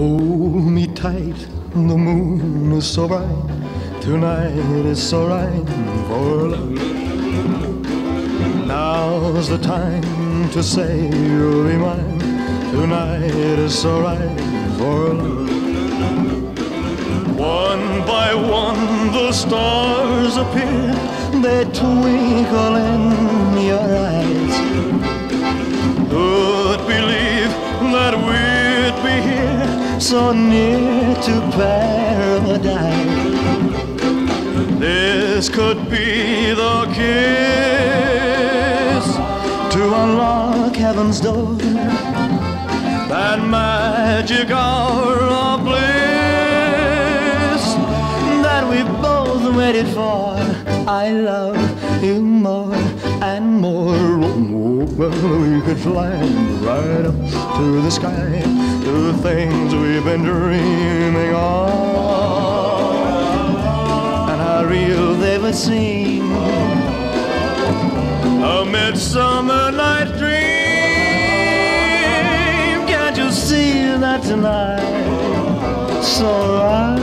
Hold me tight, the moon is so bright. Tonight is so right for love. Now's the time to say you'll be mine. Tonight is so right for love. One by one the stars appear, they twinkle in your eyes. Who'd believe that we'd be here so near to paradise? This could be the kiss to unlock heaven's door. That magic hour of bliss that we both waited for. I love you more well, we could fly right up to the sky, to the things we've been dreaming of, and how real they would seem. A midsummer night's dream. Can't you see that tonight? So right,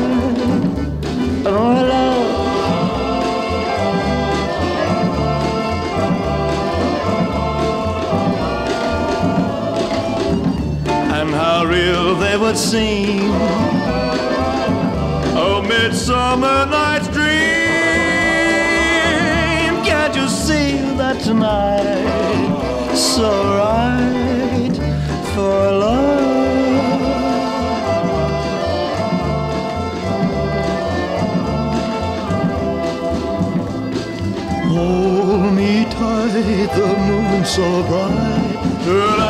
And how real they would seem. Oh, midsummer night's dream. Can't you see that tonight? So right for love. Hold me tight, the moon's so bright.